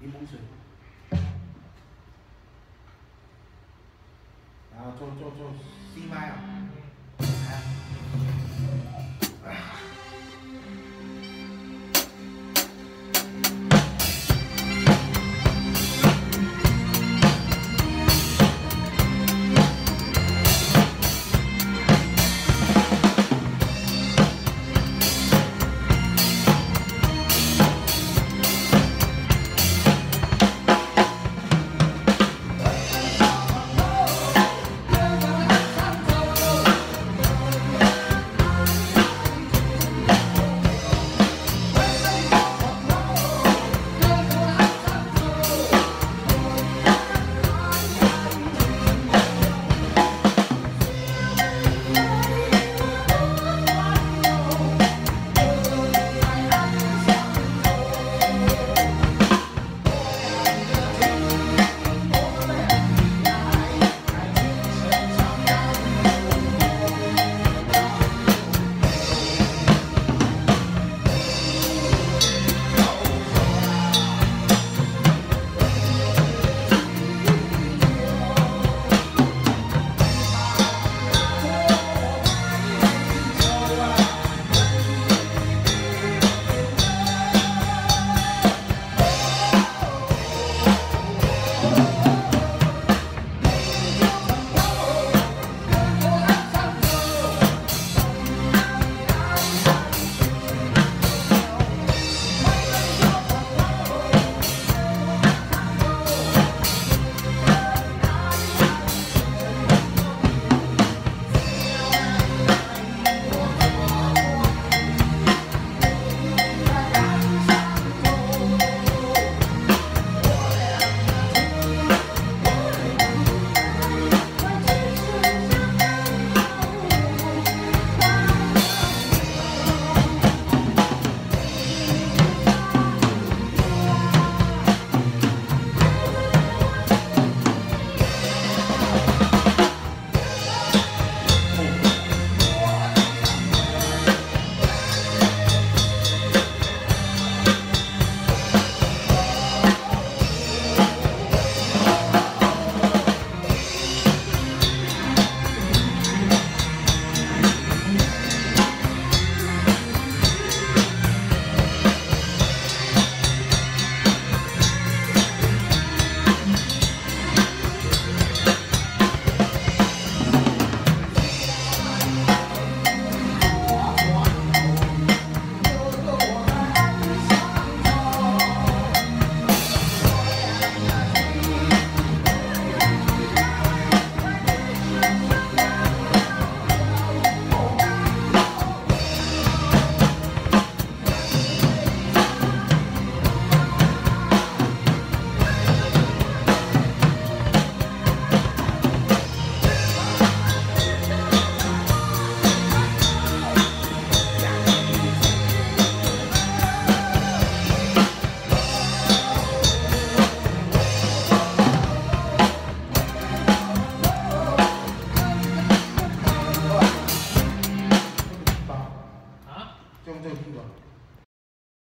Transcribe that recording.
đi mũi dưới nào cho cho cho. Xi si vai à